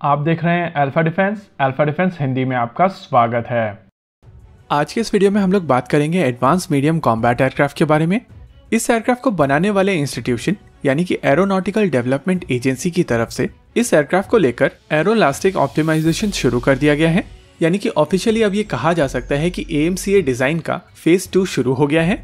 आप देख रहे हैं alpha defence alpha defence Hindi में आपका स्वागत है। आज के इस वीडियो में हम लोग बात करेंगे एडवांस मीडियम कॉम्बैट एयरक्राफ्ट के बारे में। इस एयरक्राफ्ट को बनाने वाले इंस्टीट्यूशन यानी कि एरोनॉटिकल डेवलपमेंट एजेंसी की तरफ़ से, इस एयरक्राफ्ट को लेकर एरोलास्टिक ऑप्टिमाइजेशन शुरू कर दिया गया है। यानी कि ऑफिशियली अब ये कहा जा सकता है कि ए डिज़ाइन का फ़ेज़ टू शुरू हो गया है।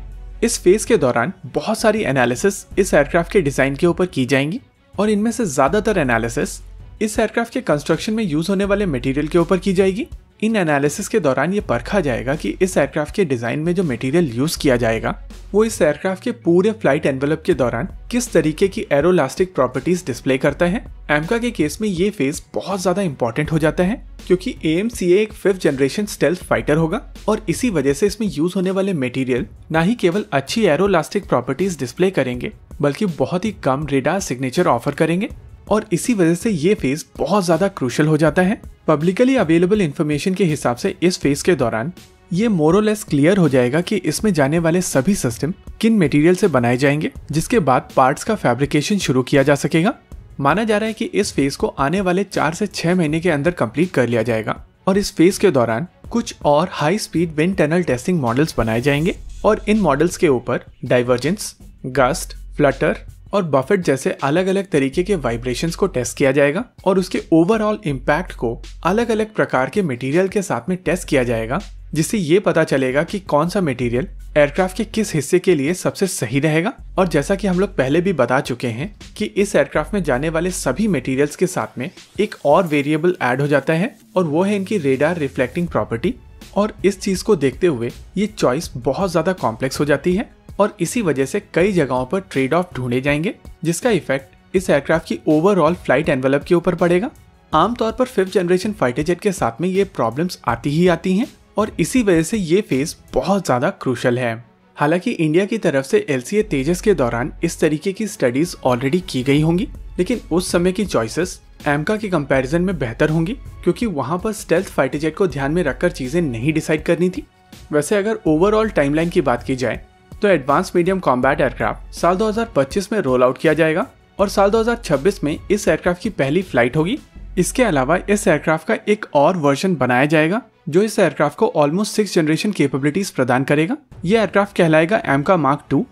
इस फ़ेज़ के दौरान बहुत सारी एनालिसिस इस एयरक्राफ्ट के डिज़ाइन के ऊपर की जाएँगी। और इनमें से ज़्यादातर एनालिसिस इस एयरक्राफ्ट के कंस्ट्रक्शन में यूज़ होने वाले मटेरियल के ऊपर की जाएगी। इन एनालिसिस के दौरान ये परखा जाएगा कि इस एयरक्राफ्ट के डिज़ाइन में जो मटेरियल यूज़ किया जाएगा, वो इस एयरक्राफ्ट के पूरे फ़्लाइट एनवेलप के दौरान किस तरीके की एरोलास्टिक प्रॉपर्टीज़ डिस्प्ले करता है। एमका के केस में ये फ़ेज़ बहुत ज़्यादा इंपॉर्टेंट हो जाता है, क्योंकि एम एक फिफ्थ जनरेशन स्टेल्थ फाइटर होगा और इसी वजह से इसमें यूज़ होने वाले मटेरियल न ही केवल अच्छी एरोलास्टिक प्रॉपर्टीज़ डिस्प्ले करेंगे, बल्कि बहुत ही कम रेडार सिग्नेचर ऑफ़र करेंगे। और इसी वजह से ये फ़ेज़ बहुत ज़्यादा क्रूशल हो जाता है। पब्लिकली अवेलेबल इन्फॉर्मेशन के हिसाब से इस फ़ेज़ के दौरान ये मोरोलेस क्लियर हो जाएगा कि इसमें जाने वाले सभी सिस्टम किन मटेरियल से बनाए जाएँगे, जिसके बाद पार्ट्स का फैब्रिकेशन शुरू किया जा सकेगा। माना जा रहा है कि इस फ़ेज़ को आने वाले चार से छह महीने के अंदर कंप्लीट कर लिया जाएगा और इस फ़ेज़ के दौरान कुछ और high speed wind tunnel testing models बनाए जाएँगे और इन मॉडल्स के ऊपर डाइवर्जेंस गस्ट फ्लटर और बफेट जैसे अलग अलग तरीके के वाइब्रेशंस को टेस्ट किया जाएगा और उसके ओवरऑल इम्पैक्ट को अलग अलग प्रकार के मटेरियल के साथ में टेस्ट किया जाएगा, जिससे ये पता चलेगा कि कौन सा मटेरियल एयरक्राफ्ट के किस हिस्से के लिए सबसे सही रहेगा। और जैसा कि हम लोग पहले भी बता चुके हैं कि इस एयरक्राफ्ट में जाने वाले सभी मटेरियल्स के साथ में एक और वेरिएबल ऐड हो जाता है और वो है इनकी रेडार रिफ्लेक्टिंग प्रॉपर्टी और इस चीज़ को देखते हुए ये चॉइस बहुत ज़्यादा कॉम्प्लेक्स हो जाती है। और इसी वजह से कई जगहों पर ट्रेड ऑफ़ ढूंढे जाएँगे, जिसका इफ़ेक्ट इस एयरक्राफ्ट की ओवरऑल फ़्लाइट एनवेलप के ऊपर पड़ेगा। आमतौर पर फिफ्थ जनरेशन फाइटर जेट के साथ में ये प्रॉब्लम्स आती ही आती हैं, और इसी वजह से ये फ़ेज़ बहुत ज़्यादा क्रूशल है। हालाँकि इंडिया की तरफ़ से एल तेजस के दौरान इस तरीके की स्टडीज़ ऑलरेडी की गई होंगी, लेकिन उस समय की चॉइसेस एमका के कंपैरिजन में बेहतर होंगी, क्योंकि वहाँ पर स्टेल्थ फाइटर जेट को ध्यान में रखकर चीज़ें नहीं डिसाइड करनी थी। वैसे अगर ओवरऑल टाइमलाइन की बात की जाए तो एडवांस मीडियम कॉम्बैट एयरक्राफ्ट साल 2025 में रोल आउट किया जाएगा और साल 2026 में इस एयरक्राफ्ट की पहली फ़्लाइट होगी। इसके अलावा इस एयरक्राफ्ट का एक और वर्जन बनाया जाएगा, जो इस एयरक्राफ्ट को ऑलमोस्ट सिक्स जनरेशन केपेबिलिटीज प्रदान करेगा। यह एयरक्राफ्ट कहलाएगा एम का मार्क टू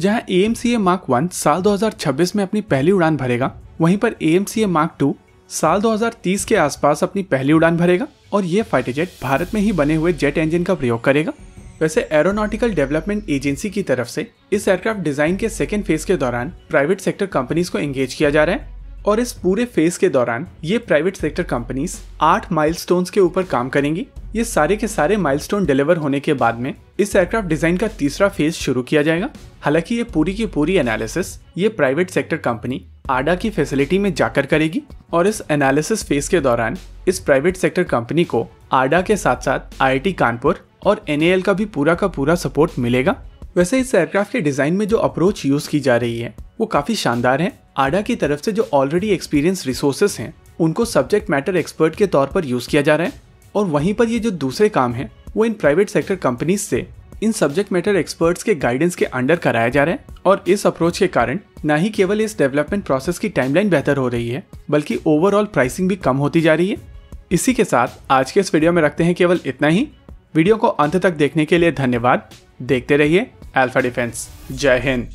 जहाँ A M C A mark one साल 2026 में अपनी पहली उड़ान भरेगा। वहीं पर A M C A mark two साल 2030 के आसपास अपनी पहली उड़ान भरेगा और ये फाइटर जेट भारत में ही बने हुए जेट इंजन का प्रयोग करेगा। वैसे एरोनॉटिकल डेवलपमेंट एजेंसी की तरफ़ से इस एयरक्राफ्ट डिज़ाइन के सेकेंड फ़ेज़ के दौरान प्राइवेट सेक्टर कंपनीज़ को एंगेज किया जा रहा है और इस पूरे फ़ेज़ के दौरान ये प्राइवेट सेक्टर कंपनीज़ आठ माइलस्टोन्स के ऊपर काम करेंगी। ये सारे के सारे माइलस्टोन डिलीवर होने के बाद में इस एयरक्राफ्ट डिज़ाइन का तीसरा फ़ेज़ शुरू किया जाएगा। हालाँकि ये पूरी की पूरी एनालिसिस ये प्राइवेट सेक्टर कंपनी आडा की फैसिलिटी में जाकर करेगी और इस एनालिसिस फ़ेज़ के दौरान इस प्राइवेट सेक्टर कंपनी को आडा के साथ साथ आईआईटी कानपुर और एन का भी पूरा का पूरा सपोर्ट मिलेगा। वैसे इस एयरक्राफ्ट के डिज़ाइन में जो अप्रोच यूज़ की जा रही है, वो काफ़ी शानदार है। आडा की तरफ़ से जो ऑलरेडी एक्सपीरियंस रिसोर्सेस हैं, उनको सब्जेक्ट मैटर एक्सपर्ट के तौर पर यूज़ किया जा रहा है। और वहीं पर ये जो दूसरे काम है, वो इन प्राइवेट सेक्टर कंपनीज़ से, इन सब्जेक्ट मैटर एक्सपर्ट्स के गाइडेंस के अंडर कराया जा रहा है। और इस अप्रोच के कारण, न ही केवल इस डेवलपमेंट प्रोसेस की टाइमलाइन बेहतर हो रही है, बल्कि ओवरऑल प्राइसिंग भी कम होती जा रही है। इसी के साथ आज के इस वीडियो में रखते हैं केवल इतना ही। वीडियो को अंत तक देखने के लिए धन्यवाद। देखते रहिए अल्फ़ा डिफेंस जय हिंद।